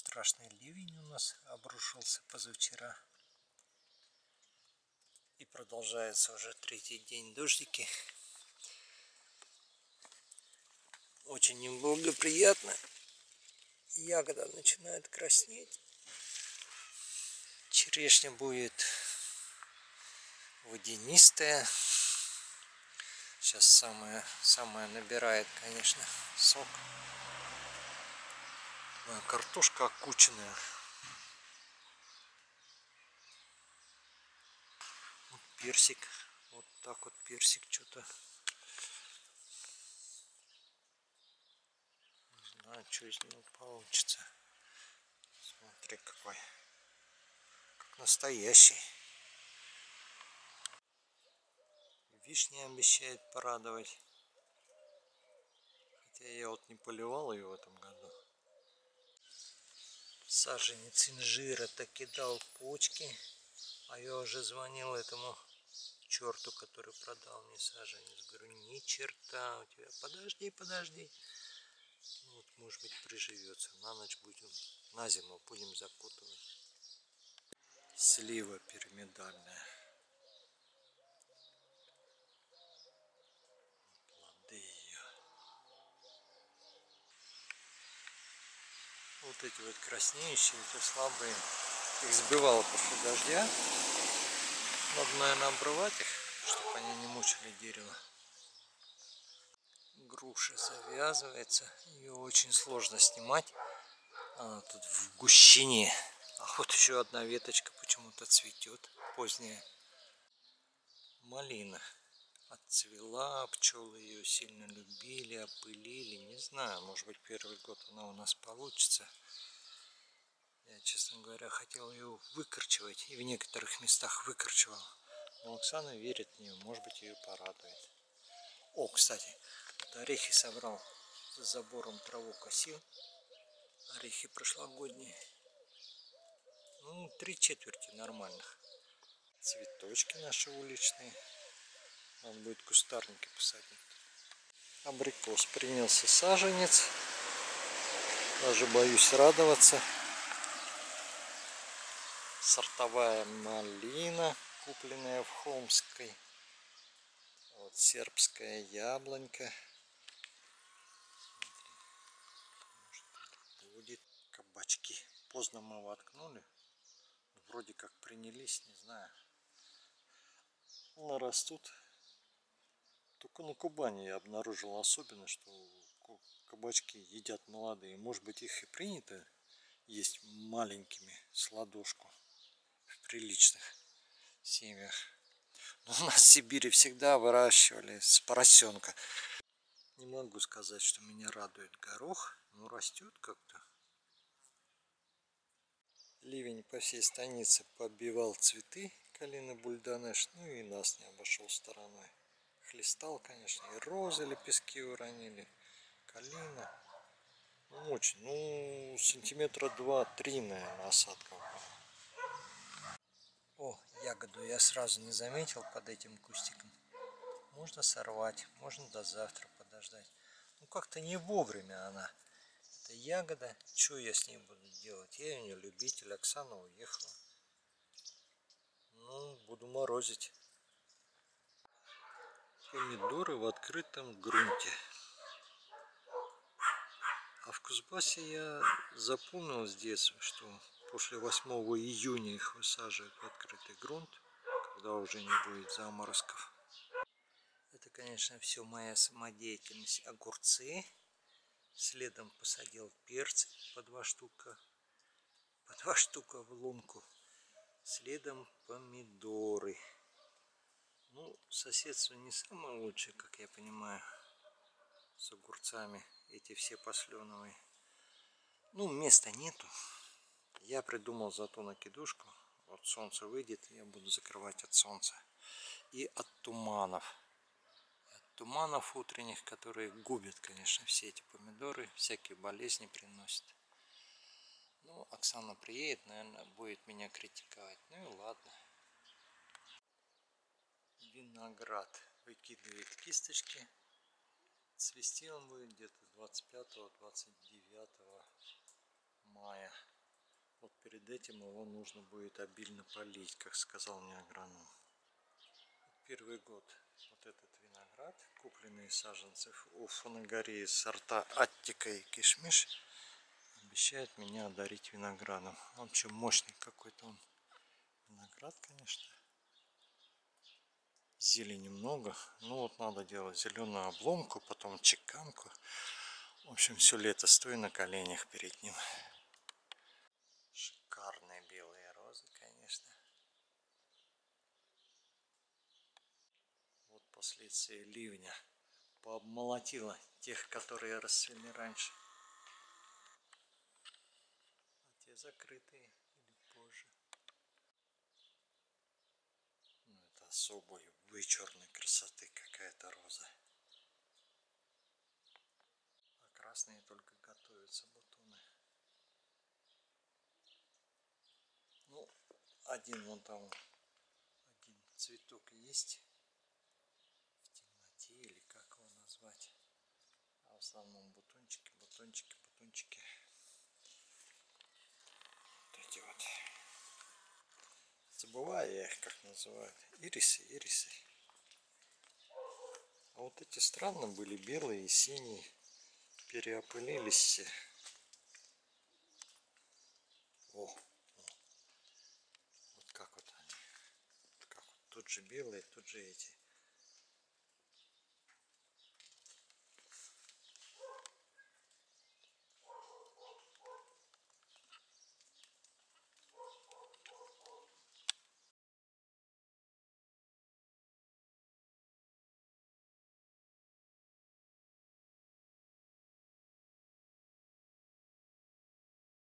страшный ливень у нас обрушился позавчера. И продолжается уже третий день дождики. Очень неблагоприятно. Ягода начинает краснеть. Черешня будет водянистая. Сейчас самая, самая набирает, конечно, сок. А, Картошка окученная. Вот персик. Вот так вот персик что-то. Не знаю, что из него получится. Смотри какой. Как настоящий. Вишня обещает порадовать. Хотя я вот не поливал ее в этом году. Саженец инжира-то кидал почки. А я уже звонил этому черту, который продал мне саженец. Говорю, ни черта у тебя. Подожди, подожди. Вот, может быть, приживется. На ночь будем, на зиму будем закутывать. Слива пирамидальная. Вот эти вот краснеющие, эти слабые. Их сбивало после дождя. Надо, наверное, обрывать их, чтобы они не мучили дерево. Груша завязывается. Ее очень сложно снимать. Она тут в гущине. А вот еще одна веточка почему-то цветет. Поздняя. Малина. Отцвела, пчелы ее сильно любили, опылили. Не знаю, может быть первый год она у нас получится. Я, честно говоря, хотел ее выкорчевать. И в некоторых местах выкорчевал. Но Оксана верит в нее. Может быть ее порадует. О, кстати, вот орехи собрал. За забором траву косил. Орехи прошлогодние. Ну, три четверти нормальных. Цветочки наши уличные. Надо будет кустарники посадить. Абрикос принялся саженец. Даже боюсь радоваться. Сортовая малина, купленная в Холмской. Вот сербская яблонька. Будет кабачки. Поздно мы воткнули. Вроде как принялись, не знаю. Но растут. Только на Кубани я обнаружил особенно, что кабачки едят молодые. Может быть их и принято есть маленькими с ладошку в приличных семьях. Но у нас в Сибири всегда выращивали с поросенка. Не могу сказать, что меня радует горох, но растет как-то. Ливень по всей станице побивал цветы калины бульданеш, ну и нас не обошел стороной. Хлестал, конечно, и розы лепестки уронили, калина. Ну, очень, ну, сантиметра два-три, наверное, осадков. О, ягоду я сразу не заметил под этим кустиком. Можно сорвать, можно до завтра подождать. Ну, как-то не вовремя она. Это ягода, что я с ней буду делать? Я ее не любитель, Оксана уехала. Ну, буду морозить. Помидоры в открытом грунте. А в Кузбассе я запомнил с детства, что после 8 июня их высаживают в открытый грунт, когда уже не будет заморозков. Это, конечно, все моя самодеятельность. Огурцы. Следом посадил перцы по два штука. По два штука в лунку. Следом помидоры. Ну, соседство не самое лучшее, как я понимаю, с огурцами. Эти все посленовые. Ну, места нету. Я придумал зато накидушку. Вот солнце выйдет, я буду закрывать от солнца. И от туманов. От туманов утренних, которые губят, конечно, все эти помидоры. Всякие болезни приносят. Ну, Оксана приедет, наверное, будет меня критиковать. Ну и ладно. Виноград выкидывает кисточки. Цвести он будет где-то 25-29 мая. этим его нужно будет обильно полить, как сказал мне агроном. Первый год вот этот виноград, купленный из саженцев у Фанагории сорта Аттика и Кишмиш, обещает меня одарить виноградом. Он что, мощный какой-то он виноград, конечно. Зелени много. Ну вот надо делать зеленую обломку, потом чеканку. В общем, все лето стою на коленях перед ним. Шикарные белые розы, конечно. Вот последствия ливня. Пообмолотило тех, которые расцвели раньше. А те закрытые или позже. Ну, это особой вычурной красоты какая-то роза. А красные только готовятся бутоны. Ну, один вон там, один цветок есть в темноте или как его назвать. А в основном бутончики, бутончики, бутончики. Вот эти вот. Забываю я их как называют. Ирисы, ирисы. А вот эти странно были белые и синие. Переопылились все. О. Вот как вот они. Вот как вот. Тут же белые, тут же эти.